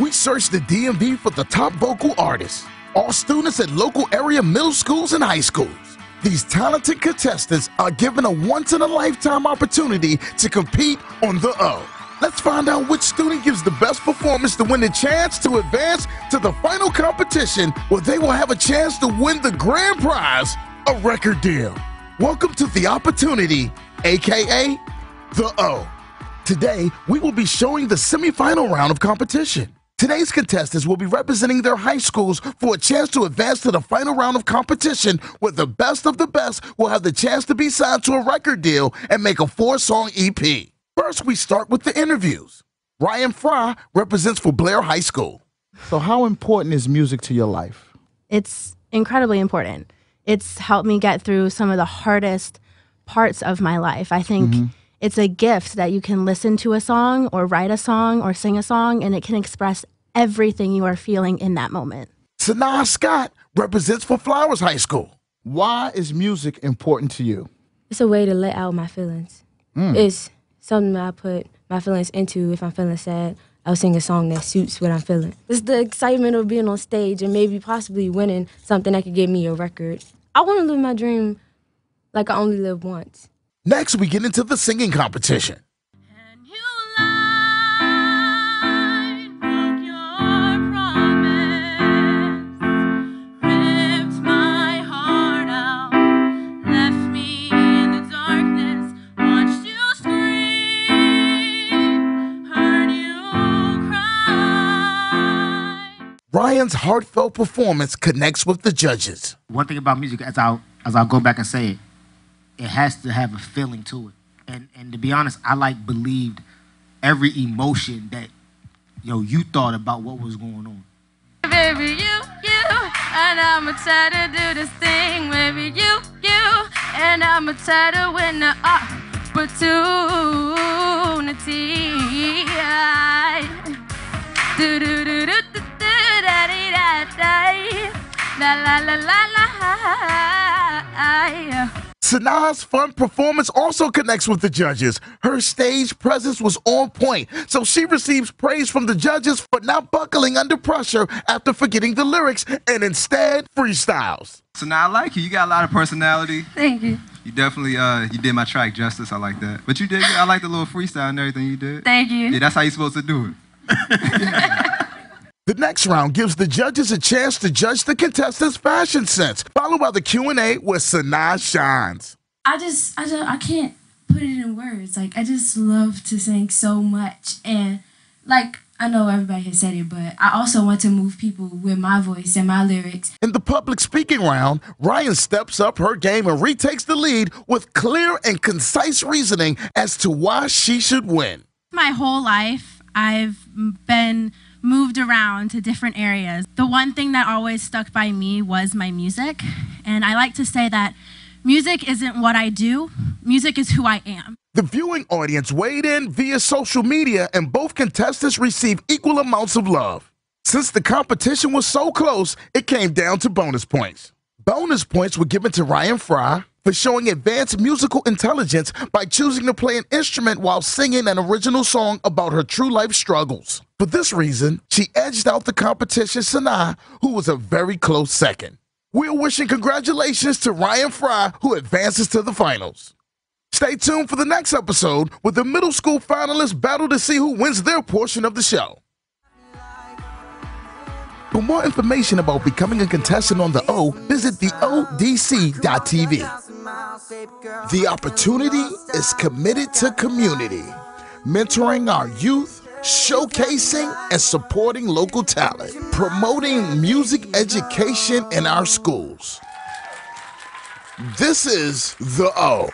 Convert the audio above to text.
we searched the DMV for the top vocal artists, all students at local area middle schools and high schools. These talented contestants are given a once in a lifetime opportunity to compete on the O. Let's find out which student gives the best performance to win the chance to advance to the final competition where they will have a chance to win the grand prize, a record deal. Welcome to the opportunity, aka the O. Today, we will be showing the semifinal round of competition. Today's contestants will be representing their high schools for a chance to advance to the final round of competition where the best of the best will have the chance to be signed to a record deal and make a four song EP. First, we start with the interviews. Ryan Fry represents for Blair High School. So, how important is music to your life? It's incredibly important. It's helped me get through some of the hardest parts of my life. I think mm-hmm. it's a gift that you can listen to a song or write a song or sing a song and it can express everything you are feeling in that moment. Sanaa Scott represents for Flowers High School. Why is music important to you? It's a way to let out my feelings. Mm. It's something I put my feelings into if I'm feeling sad. I'll sing a song that suits what I'm feeling. It's the excitement of being on stage and maybe possibly winning something that could give me a record. I want to live my dream like I only live once. Next, we get into the singing competition. Ryan's heartfelt performance connects with the judges. One thing about music, as I'll, as I'll go back and say it, it has to have a feeling to it. And, and to be honest, I like believed every emotion that yo you thought about what was going on. Baby, you, you, and I'ma try to do this thing. Baby, you, you, and I'ma try to win the opportunity. Do, do. Sanaa's fun performance also connects with the judges. Her stage presence was on point, so she receives praise from the judges for not buckling under pressure after forgetting the lyrics and instead freestyles. Sanaa, I like you. You got a lot of personality. Thank you. You definitely uh you did my track justice. I like that. But you did I like the little freestyle and everything you did. Thank you. Yeah, that's how you're supposed to do it. The next round gives the judges a chance to judge the contestants' fashion sense, followed by the Q&A where Sanaa shines. I just, I just, I can't put it in words. Like, I just love to sing so much. And, like, I know everybody has said it, but I also want to move people with my voice and my lyrics. In the public speaking round, Ryan steps up her game and retakes the lead with clear and concise reasoning as to why she should win. My whole life, I've been moved around to different areas. The one thing that always stuck by me was my music. And I like to say that music isn't what I do, music is who I am. The viewing audience weighed in via social media, and both contestants received equal amounts of love. Since the competition was so close, it came down to bonus points. Bonus points were given to Ryan Fry, for showing advanced musical intelligence by choosing to play an instrument while singing an original song about her true life struggles. For this reason, she edged out the competition Sanaa, who was a very close second. We're wishing congratulations to Ryan Fry, who advances to the finals. Stay tuned for the next episode where the middle school finalists battle to see who wins their portion of the show. For more information about becoming a contestant on the O, visit theodc.tv. The opportunity is committed to community, mentoring our youth, showcasing and supporting local talent, promoting music education in our schools. This is the O.